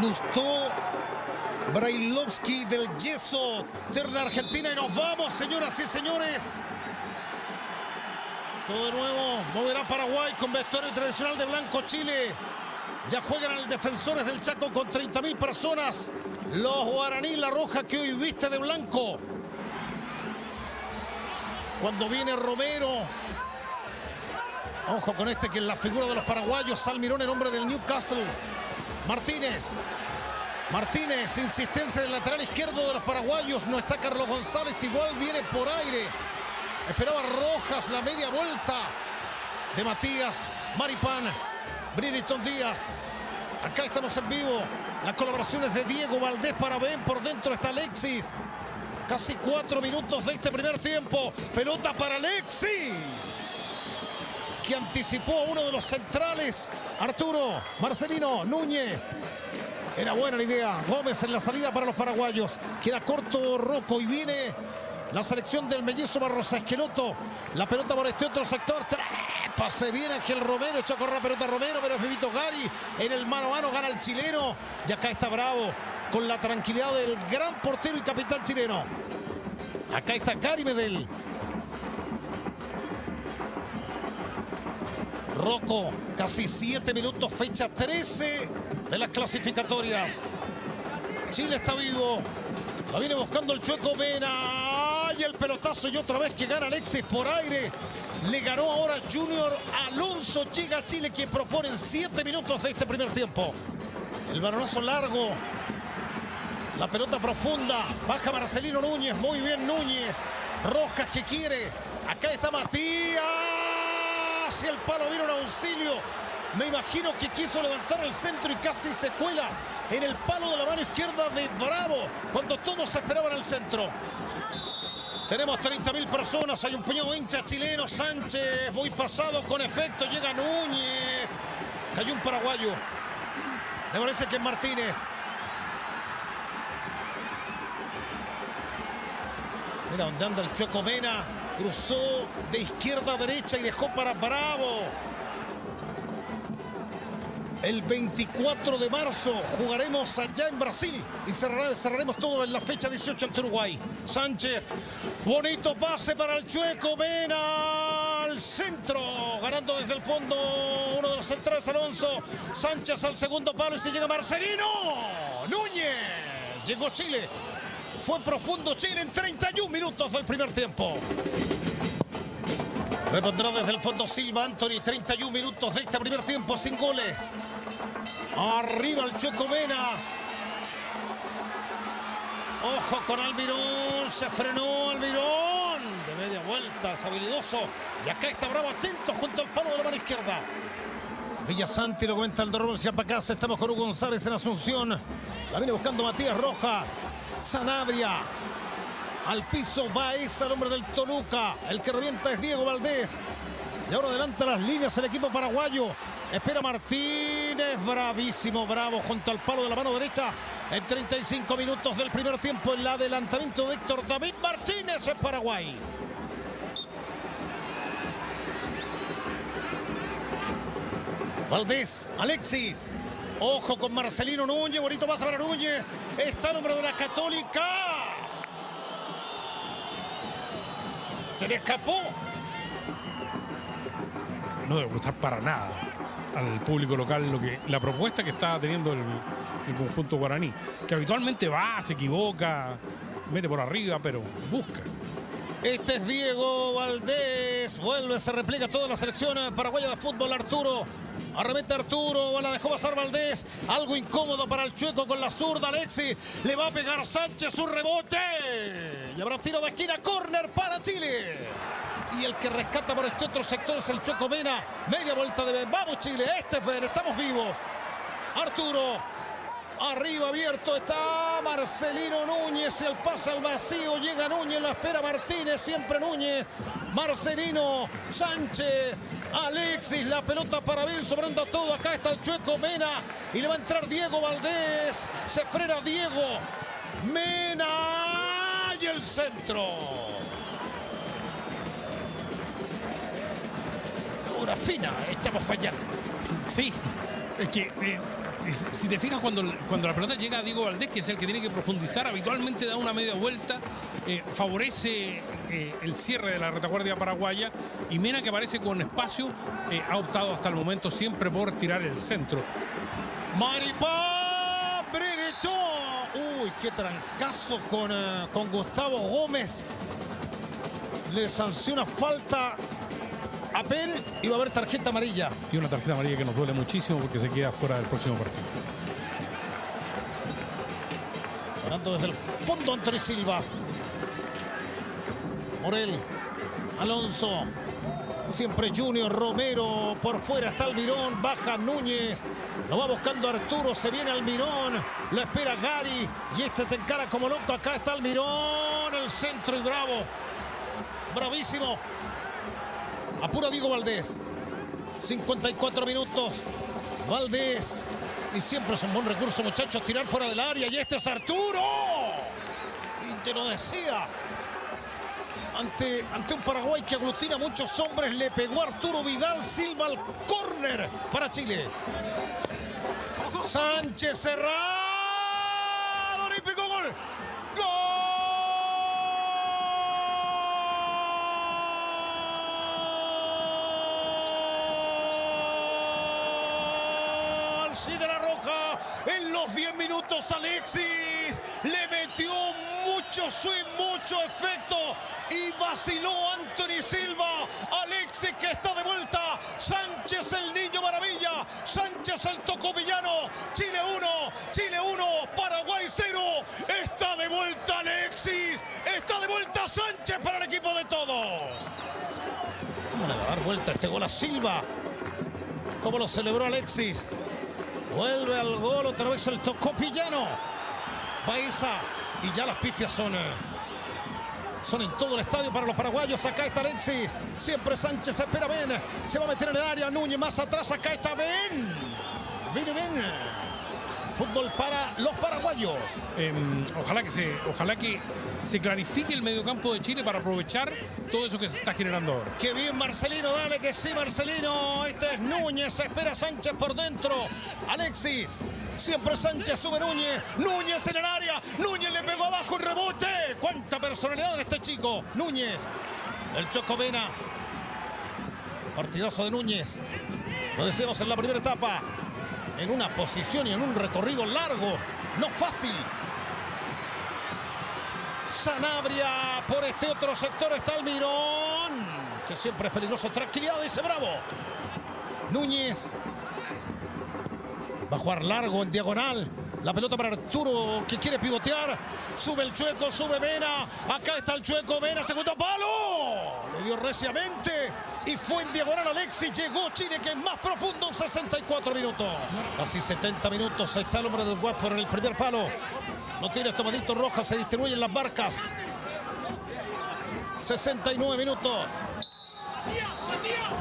Lustó Brailovsky del Yeso, Terna Argentina y nos vamos, señoras y señores. Todo de nuevo, moverá Paraguay con vestuario tradicional de blanco Chile. Ya juegan al Defensores del Chaco con 30.000 personas. Los Guaraní, la roja que hoy viste de blanco. Cuando viene Romero. Ojo con este que es la figura de los paraguayos. Salmirón, el hombre del Newcastle. Martínez. Martínez, insistencia del lateral izquierdo de los paraguayos. No está Carlos González, igual viene por aire. Esperaba Rojas la media vuelta de Matías Maripán. Bridgeton Díaz. Acá estamos en vivo. Las colaboraciones de Diego Valdés para Ben. Por dentro está Alexis. Casi cuatro minutos de este primer tiempo. Pelota para Alexis. Que anticipó uno de los centrales. Arturo, Marcelino, Núñez. Era buena la idea. Gómez en la salida para los paraguayos. Queda corto Rocco y viene la selección del mellizo Barrosa Esqueloto. La pelota por este otro sector. Pase bien Ángel Romero. Echa a la pelota Romero, pero es Vivito Gary. En el mano a mano gana el chileno. Y acá está Bravo con la tranquilidad del gran portero y capitán chileno. Acá está Cari Medel. Rocco, casi 7 minutos, fecha 13 de las clasificatorias. Chile está vivo. La viene buscando el Chueco Mena. Y el pelotazo y otra vez que gana Alexis por aire. Le ganó ahora Junior Alonso. Llega a Chile que proponen 7 minutos de este primer tiempo. El balonazo largo. La pelota profunda. Baja Marcelino Núñez. Muy bien Núñez. Rojas que quiere. Acá está Matías. Hacia el palo vino auxilio. Me imagino que quiso levantar el centro y casi se cuela en el palo de la mano izquierda de Bravo cuando todos esperaban el centro. Tenemos 30.000 personas, hay un puñado de hinchas chilenos, Sánchez, muy pasado con efecto, llega Núñez, cayó un paraguayo, me parece que es Martínez. Mira donde anda el Choco Mena, cruzó de izquierda a derecha y dejó para Bravo. El 24 de marzo jugaremos allá en Brasil y cerraremos todo en la fecha 18 ante Uruguay. Sánchez, bonito pase para el Chueco, Mena al centro, ganando desde el fondo uno de los centrales Alonso. Sánchez al segundo palo y se llega Marcelino. Núñez, llegó Chile. Fue profundo Chile en 31 minutos del primer tiempo. Repondrá desde el fondo Silva Anthony, 31 minutos de este primer tiempo sin goles. Arriba el Chueco Mena. Ojo con Almirón, se frenó Almirón. De media vuelta, es habilidoso. Y acá está Bravo atento junto al palo de la mano izquierda. Villasanti lo cuenta el Dorrón acá. Estamos con Hugo González en Asunción. La viene buscando Matías Rojas. Sanabria. Al piso va ese al hombre del Toluca. El que revienta es Diego Valdés. Y ahora adelanta las líneas el equipo paraguayo. Espera Martínez. Bravísimo, bravo junto al palo de la mano derecha. En 35 minutos del primer tiempo el adelantamiento de Héctor David Martínez en Paraguay. Valdés, Alexis. Ojo con Marcelino Núñez. Bonito pasa para Núñez. Está de la Católica. Se le escapó. No debe gustar para nada al público local lo que la propuesta que está teniendo el, el conjunto guaraní, que habitualmente va, se equivoca, mete por arriba, pero busca. Este es Diego Valdés. Vuelve, se replica toda la selección paraguaya de fútbol. Arturo. Arremete Arturo. La dejó pasar Valdés. Algo incómodo para el chueco con la zurda. Alexi. Le va a pegar Sánchez un rebote. Y habrá tiro de esquina. Corner para Chile. Y el que rescata por este otro sector es el Chueco Mena. Media vuelta de Ben. Vamos Chile. Este es Ben. Estamos vivos. Arturo. Arriba abierto está Marcelino Núñez. El pasa al vacío. Llega Núñez. La espera Martínez. Siempre Núñez. Marcelino. Sánchez. Alexis. La pelota para Ben. Sobrando todo. Acá está el Chueco Mena. Y le va a entrar Diego Valdés. Se frena Diego. Mena. Y el centro. Hora fina. Estamos fallando. Sí, es que eh, si te fijas, cuando, cuando la pelota llega a Diego Valdés, que es el que tiene que profundizar, habitualmente da una media vuelta, eh, favorece eh, el cierre de la retaguardia paraguaya y Mena, que aparece con espacio, ha optado hasta el momento siempre por tirar el centro. Maripá Brereton. Uy, qué trancazo con, con Gustavo Gómez. Le sanciona falta a y va a haber tarjeta amarilla. Y una tarjeta amarilla que nos duele muchísimo porque se queda fuera del próximo partido. Orando desde el fondo Antonio Silva. Morel. Alonso. Siempre Junior Romero por fuera está Almirón, baja Núñez, lo va buscando Arturo, se viene Almirón, lo espera Gary y este te encara como loco, acá está Almirón, el centro y bravo, bravísimo, Apura Diego Valdés. 54 minutos. Valdés. Y siempre es un buen recurso, muchachos, tirar fuera del área. Y este es Arturo. Y te lo decía. Ante, ante un Paraguay que aglutina muchos hombres, le pegó Arturo Vidal Silva al córner para Chile. Sánchez cerrado. De la Roja en los 10 minutos Alexis le metió mucho swing, mucho efecto y vaciló Anthony Silva. Alexis que está de vuelta. Sánchez el niño maravilla. Sánchez el tocovillano. Chile 1, Chile 1, Paraguay 0. Está de vuelta Alexis. Está de vuelta Sánchez para el equipo de todos. ¿Cómo le dar vuelta este gol a Silva? ¿Cómo lo celebró Alexis? Vuelve al gol otra vez el Tocopillano. Baeza. Y ya las pifias son, eh, son en todo el estadio para los paraguayos. Acá está Alexis. Siempre Sánchez espera Ben. Se va a meter en el área. Núñez más atrás. Acá está Ben. Viene Ben fútbol para los paraguayos. Em, ojalá que se, ojalá que se clarifique el mediocampo de Chile para aprovechar todo eso que se está generando ahora. Qué bien Marcelino, dale que sí Marcelino. Este es Núñez, espera Sánchez por dentro. Alexis, siempre Sánchez sube Núñez. Núñez en el área. Núñez le pegó abajo un rebote. Cuánta personalidad en este chico. Núñez. El Chocovena. Partidazo de Núñez. Lo decimos en la primera etapa en una posición y en un recorrido largo, no fácil. Sanabria por este otro sector está el Mirón, que siempre es peligroso. Tranquilidad, dice Bravo. Núñez va a jugar largo en diagonal. La pelota para Arturo que quiere pivotear. Sube el chueco, sube Vena. Acá está el chueco, Vena, segundo palo. Dio reciamente y fue en diagonal Alexis. Llegó Chile que es más profundo en 64 minutos. Casi 70 minutos. Está el hombre del Watford en el primer palo. No tiene tomadito roja, se distribuyen las marcas. 69 minutos.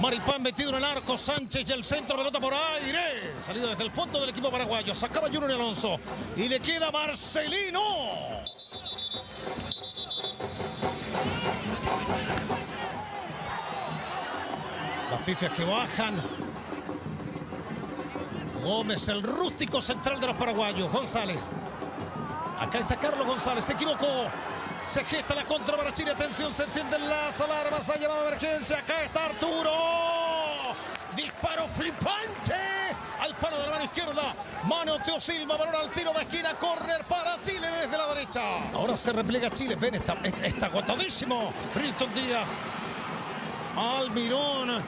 Maripán metido en el arco, Sánchez y el centro, pelota por aire. Salido desde el fondo del equipo paraguayo. Sacaba Junior Alonso. Y le queda Marcelino. Las pifias que bajan. Gómez, el rústico central de los paraguayos. González. Acá está Carlos González. Se equivocó. Se gesta la contra para Chile. Atención, se encienden las alarmas. Ha llamado emergencia. Acá está Arturo. Disparo flipante al palo de la mano izquierda. Mano Teo Silva, valor al tiro de esquina. Corner para Chile desde la derecha. Ahora se repliega Chile. Ven, está, está agotadísimo. Brilton Díaz. Almirón.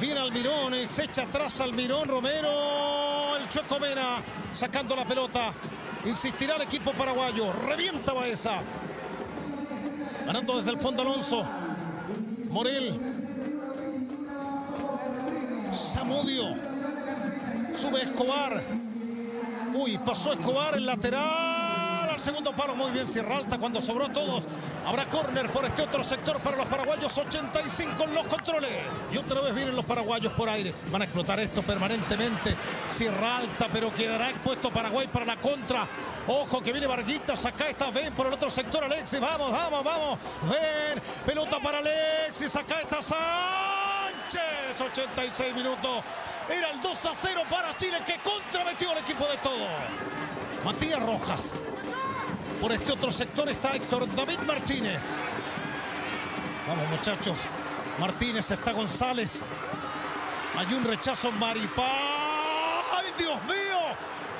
Viene Almirón y se echa atrás Almirón. Romero. El Chueco Mena sacando la pelota. Insistirá el equipo paraguayo. Revienta Baeza. Ganando desde el fondo Alonso. Morel. Samudio. Sube Escobar. Uy, pasó Escobar el lateral segundo palo. Muy bien, Sierra Alta cuando sobró todos. Habrá córner por este otro sector para los paraguayos. 85 en los controles. Y otra vez vienen los paraguayos por aire. Van a explotar esto permanentemente. Sierra Alta, pero quedará expuesto Paraguay para la contra. Ojo que viene Varguitas. Acá está Ven por el otro sector. Alexis, vamos, vamos, vamos. Ven, pelota para Alexis. Acá está Sánchez. 86 minutos. Era el 2 a 0 para Chile que contrametió al equipo de todo. Matías Rojas. Por este otro sector está Héctor David Martínez. Vamos muchachos. Martínez está González. Hay un rechazo Maripá. ¡Ay, Dios mío!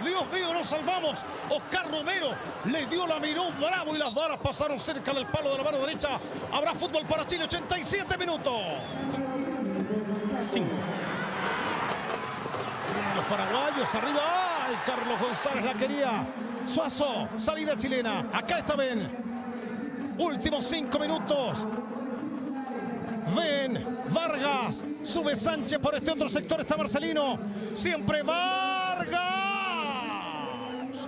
Dios mío, nos salvamos. Oscar Romero le dio la miró bravo y las varas pasaron cerca del palo de la mano derecha. Habrá fútbol para Chile, 87 minutos. 5. Los paraguayos arriba. ¡Ay! Carlos González la quería. Suazo, salida chilena. Acá está Ben. Últimos cinco minutos. Ven, Vargas, sube Sánchez por este otro sector, está Marcelino. Siempre Vargas.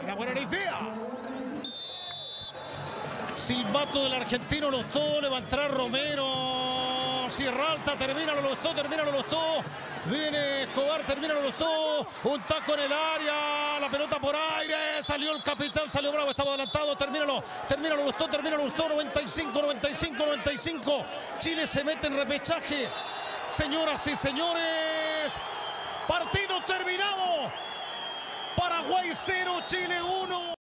Una buena idea. Silbato del argentino los dos, levantará Romero. Sierra Alta, termina los dos, termina los dos. Viene Escobar, termina los dos. Un taco en el área, la pelota por aire. Salió el capitán, salió Bravo, estaba adelantado. Termínalo, termina los dos, termina los dos. 95, 95, 95. Chile se mete en repechaje. Señoras y señores, partido terminado. Paraguay 0, Chile 1.